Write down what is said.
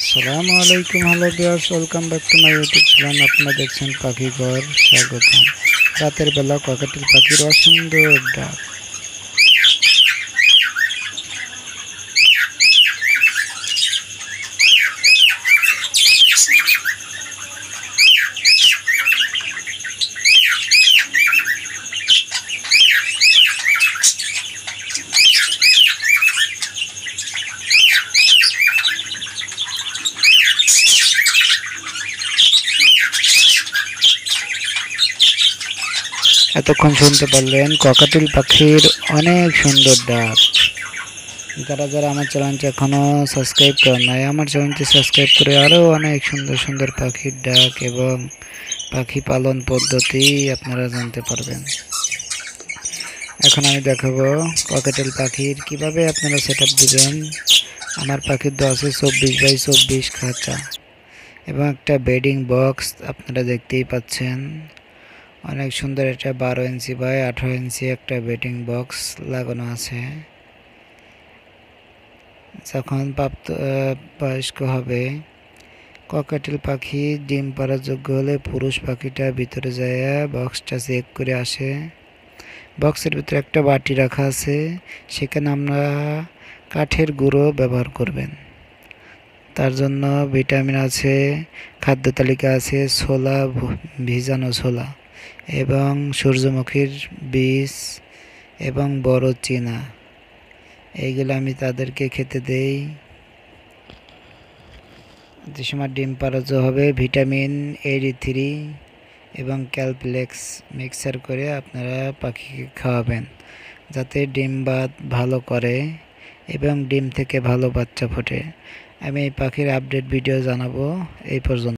আসসালামু আলাইকুম, hello viewers, welcome back to my YouTube channel. আপনারা দেখছেন পাখি ঘর স্বাগতম। রাতের বেলা ককাটিল পাখির অসুন্দর ডাক। এতক্ষণ শুনতে পারলেন ককাটিল পাখির অনেক সুন্দর ডাক। যারা যারা আমার চ্যানেলটি এখনও সাবস্ক্রাইব করেন নাই, আমার চ্যানেলটি সাবস্ক্রাইব করে আরও অনেক সুন্দর সুন্দর পাখির ডাক এবং পাখি পালন পদ্ধতি আপনারা জানতে পারবেন। এখন আমি দেখাবো ককাটেল পাখির কীভাবে আপনারা সেট আপ দেবেন। আমার পাখির তো আছে চব্বিশ বাই চব্বিশ খাঁচা এবং একটা বেডিং বক্স আপনারা দেখতেই পাচ্ছেন। অনেক সুন্দর একটা বারো ইঞ্চি বাই আঠারো ইঞ্চি একটা বেটিং বক্স লাগানো আছে। যখন প্রাপ্ত বয়স্ক হবে, ককাটেল পাখি, ডিম পাড়ার যোগ্য হলে পুরুষ পাখিটা ভিতরে যায় বক্সটা চেক করে আসে। বক্সের ভিতরে একটা বাটি রাখা আছে, সেখানে আমরা কাঠের গুঁড়ো ব্যবহার করবেন। তার জন্য ভিটামিন আছে, খাদ্য তালিকা আছে, ছোলা ভিজানো ছোলা। এবং সূর্যমুখীর বীজ এবং বড় চীনা। এইগুলো আমি তাদেরকে খেতে দেই। যে সময় ডিম পারজ হবে, ভিটামিন এইটি থ্রি এবং ক্যালপ্লেক্স মিক্সার করে আপনারা পাখিকে খাওয়াবেন, যাতে ডিম বাদ ভালো করে এবং ডিম থেকে ভালো বাচ্চা ফোটে। আমি এই পাখির আপডেট ভিডিও জানাব এই পর্যন্ত।